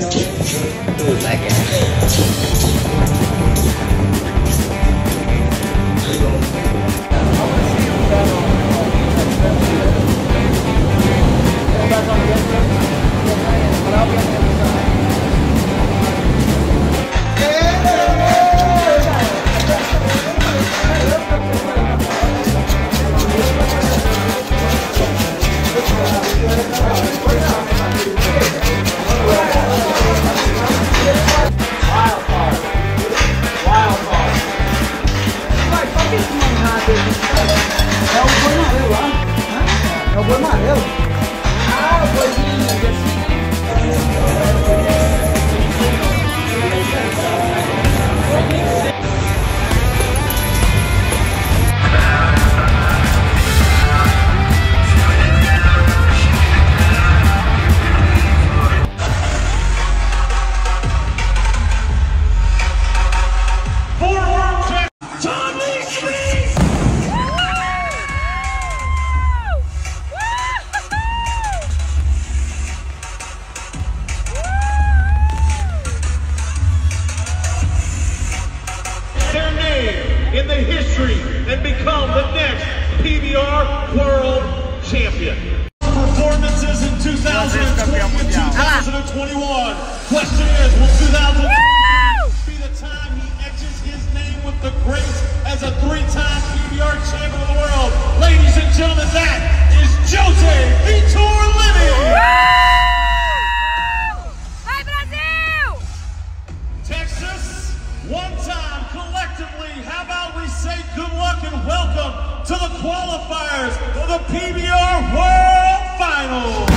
Dude, like it. world champion. Performances in 2020 and 2021. Question is, will 2020 be the time he etches his name with the greats as a three-time PBR champion of the world? Ladies and gentlemen, that is Jose Vitor Leme. qualifiers for the PBR World Finals.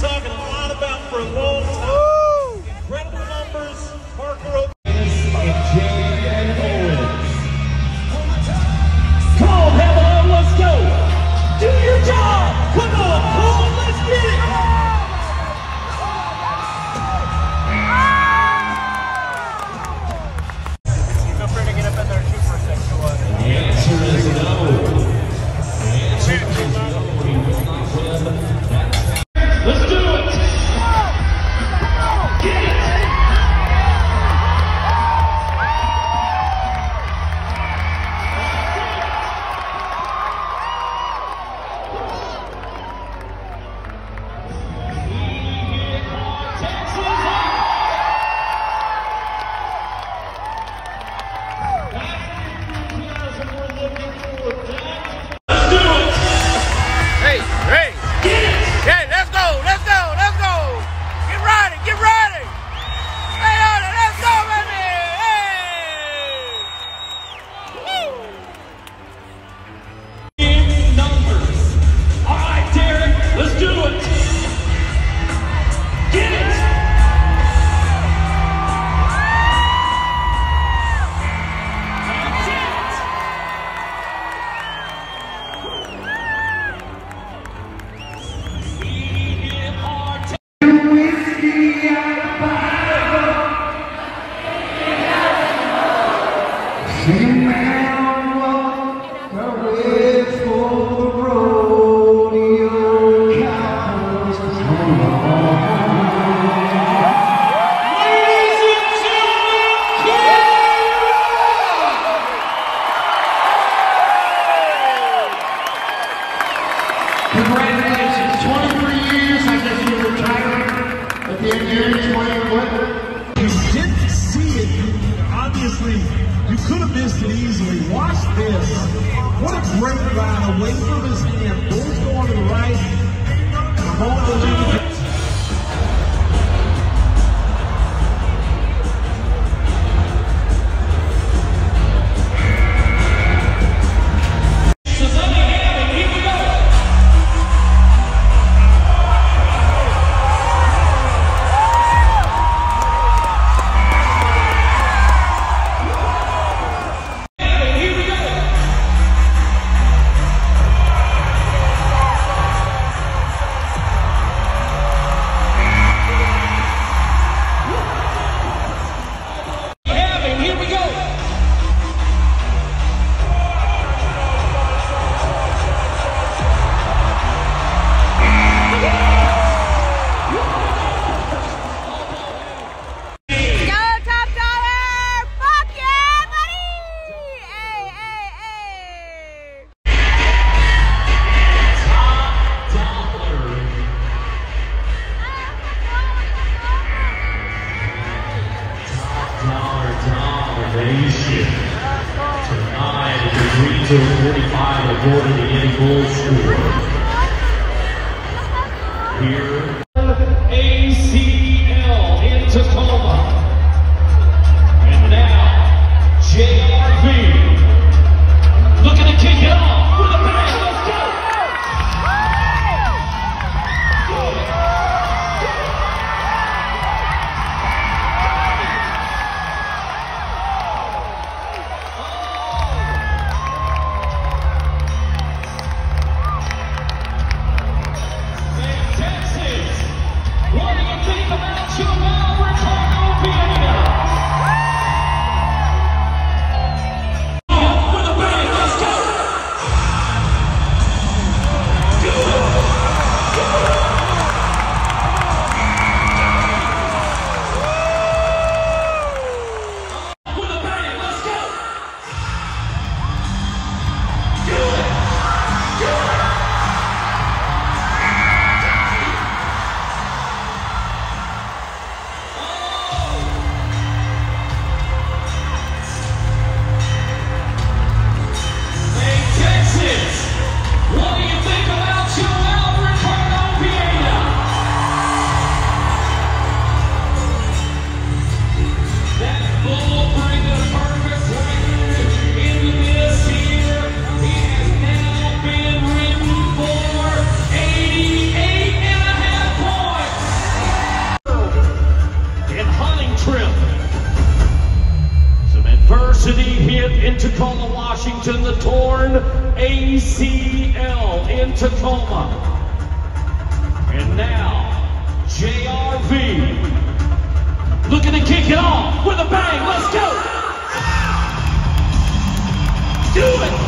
talking a lot about for a long until 45 awarded the end goal score Here Looking to kick it off with a bang. Let's go. Do it.